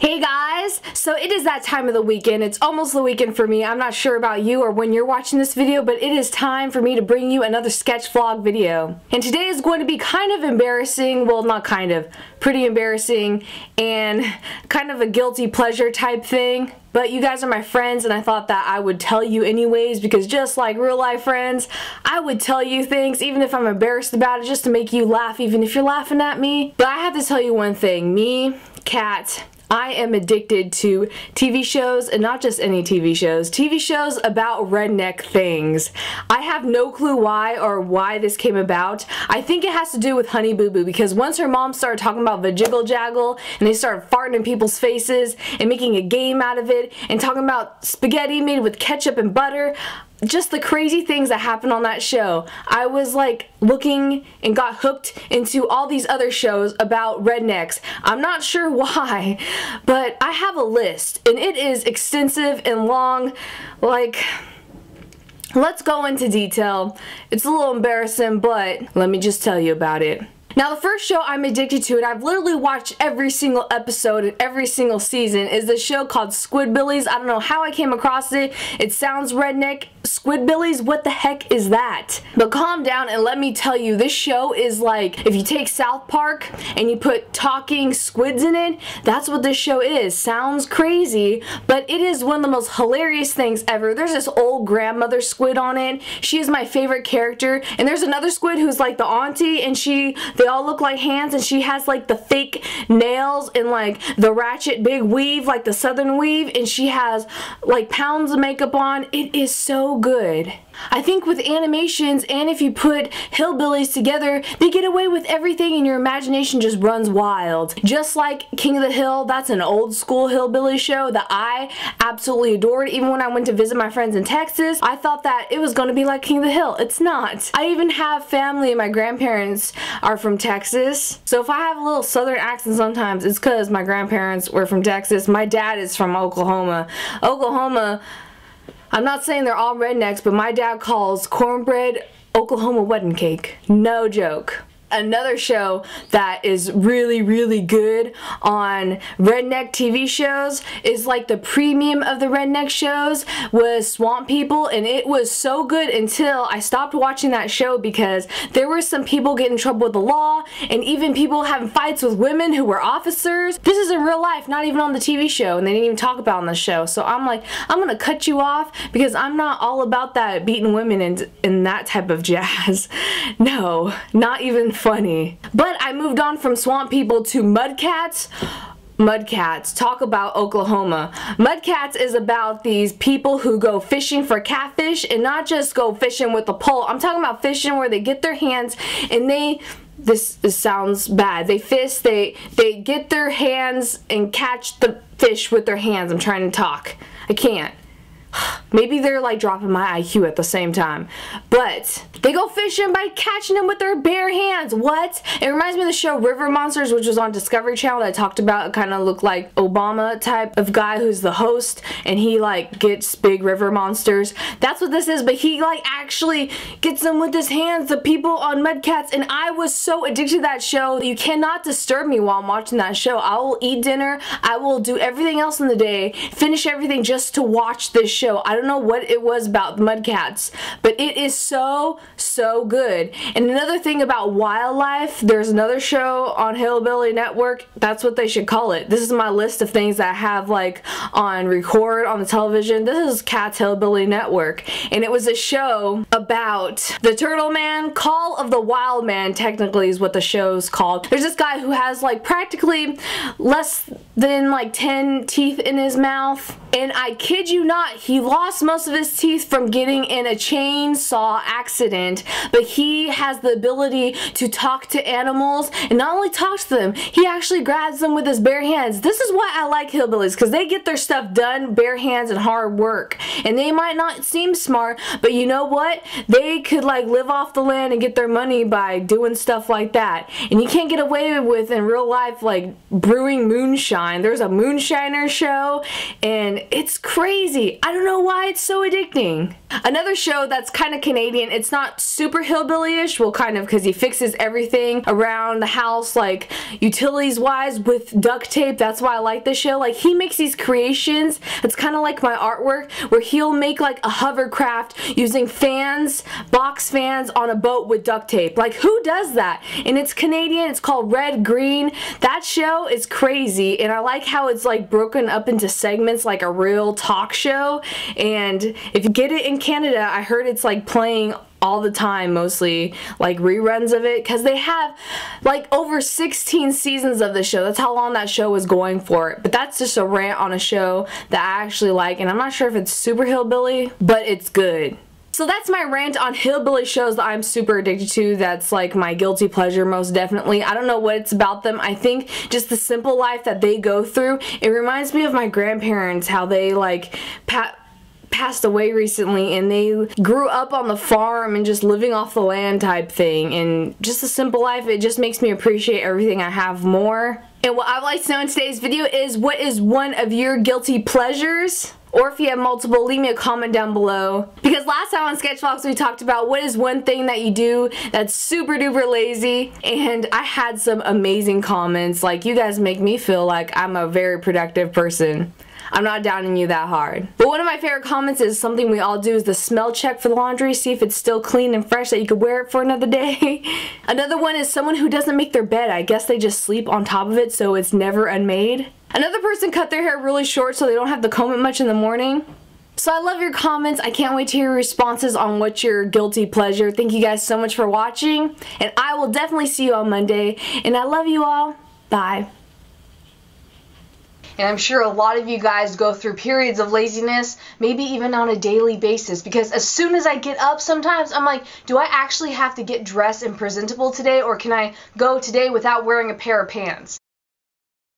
Hey guys, so it is that time of the weekend. It's almost the weekend for me. I'm not sure about you or when you're watching this video, but it is time for me to bring you another sketch vlog video. And today is going to be kind of embarrassing, well not kind of, pretty embarrassing and kind of a guilty pleasure type thing. But you guys are my friends and I thought that I would tell you anyways because just like real life friends, I would tell you things even if I'm embarrassed about it just to make you laugh even if you're laughing at me. But I have to tell you one thing, me, Kat, I am addicted to TV shows and not just any TV shows, TV shows about redneck things. I have no clue why or why this came about. I think it has to do with Honey Boo Boo because once her mom started talking about Vajiggle Jaggle and they started farting in people's faces and making a game out of it and talking about spaghetti made with ketchup and butter, just the crazy things that happened on that show. I was like looking and got hooked into all these other shows about rednecks. I'm not sure why, but I have a list and it is extensive and long. Like, let's go into detail. It's a little embarrassing, but let me just tell you about it. Now the first show I'm addicted to and I've literally watched every single episode and every single season is the show called Squidbillies. I don't know how I came across it. It sounds redneck. Squidbillies, what the heck is that? But calm down and let me tell you, this show is like, if you take South Park and you put talking squids in it, that's what this show is. Sounds crazy, but it is one of the most hilarious things ever. There's this old grandmother squid on it. She is my favorite character. And there's another squid who's like the auntie and she, they all look like hands and she has like the fake nails and like the ratchet big weave, like the southern weave, and she has like pounds of makeup on. It is so good. I think with animations and if you put hillbillies together, they get away with everything and your imagination just runs wild. Just like King of the Hill, that's an old school hillbilly show that I absolutely adored. Even when I went to visit my friends in Texas, I thought that it was going to be like King of the Hill. It's not. I even have family, my grandparents are from Texas. So if I have a little southern accent sometimes, it's because my grandparents were from Texas. My dad is from Oklahoma. Oklahoma I'm not saying they're all rednecks, but my dad calls cornbread Oklahoma wedding cake. No joke another show that is really really good on redneck TV shows is like the premium of the redneck shows was Swamp People and it was so good until I stopped watching that show because there were some people getting in trouble with the law and even people having fights with women who were officers. This is in real life not even on the TV show and they didn't even talk about on the show so I'm like I'm gonna cut you off because I'm not all about that beating women and, and that type of jazz. No, not even funny. But I moved on from Swamp People to Mudcats. Mudcats. Talk about Oklahoma. Mudcats is about these people who go fishing for catfish and not just go fishing with a pole. I'm talking about fishing where they get their hands and they this, this sounds bad. They fish, they they get their hands and catch the fish with their hands. I'm trying to talk. I can't. Maybe they're like dropping my IQ at the same time. But they go fishing by catching them with their bare hands. What? It reminds me of the show River Monsters, which was on Discovery Channel that I talked about. It kind of looked like Obama type of guy who's the host and he like gets big river monsters. That's what this is, but he like actually gets them with his hands, the people on Mudcats, and I was so addicted to that show. You cannot disturb me while I'm watching that show. I will eat dinner. I will do everything else in the day, finish everything just to watch this show. I don't know what it was about the Mudcats, but it is so, so good. And another thing about wildlife, there's another show on Hillbilly Network. That's what they should call it. This is my list of things that I have like on record on the television. This is Kat's Hillbilly Network. And it was a show about the Turtle Man. Call of the Wild Man technically is what the show's called. There's this guy who has like practically less than like 10 teeth in his mouth. And I kid you not, he lost most of his teeth from getting in a chainsaw accident, but he has the ability to talk to animals and not only talk to them, he actually grabs them with his bare hands. This is why I like hillbillies because they get their stuff done bare hands and hard work. And they might not seem smart, but you know what? They could like live off the land and get their money by doing stuff like that. And you can't get away with in real life like brewing moonshine There's a moonshiner show and it's crazy. I don't know why it's so addicting. Another show that's kind of Canadian, it's not super hillbilly-ish, well kind of because he fixes everything around the house like utilities wise with duct tape. That's why I like this show. Like he makes these creations, it's kind of like my artwork where he'll make like a hovercraft using fans, box fans on a boat with duct tape. Like who does that? And it's Canadian, it's called Red Green. That show is crazy and I like how it's like broken up into segments like a real talk show. And if you get it in Canada, I heard it's like playing all the time mostly like reruns of it. Because they have like over 16 seasons of the show. That's how long that show was going for. But that's just a rant on a show that I actually like. And I'm not sure if it's super hillbilly but it's good so that's my rant on hillbilly shows that I'm super addicted to. That's like my guilty pleasure most definitely. I don't know what it's about them. I think just the simple life that they go through. It reminds me of my grandparents, how they like pat passed away recently and they grew up on the farm and just living off the land type thing and just a simple life it just makes me appreciate everything I have more and what I'd like to know in today's video is what is one of your guilty pleasures or if you have multiple, leave me a comment down below. Because last time on Sketch Vlog we talked about what is one thing that you do that's super duper lazy and I had some amazing comments. Like you guys make me feel like I'm a very productive person. I'm not downing you that hard. But one of my favorite comments is something we all do is the smell check for the laundry, see if it's still clean and fresh that you could wear it for another day. another one is someone who doesn't make their bed. I guess they just sleep on top of it so it's never unmade. Another person cut their hair really short so they don't have to comb it much in the morning. So I love your comments. I can't wait to hear your responses on what's your guilty pleasure. Thank you guys so much for watching. And I will definitely see you on Monday. And I love you all. Bye. And I'm sure a lot of you guys go through periods of laziness, maybe even on a daily basis. Because as soon as I get up, sometimes I'm like, do I actually have to get dressed and presentable today, or can I go today without wearing a pair of pants?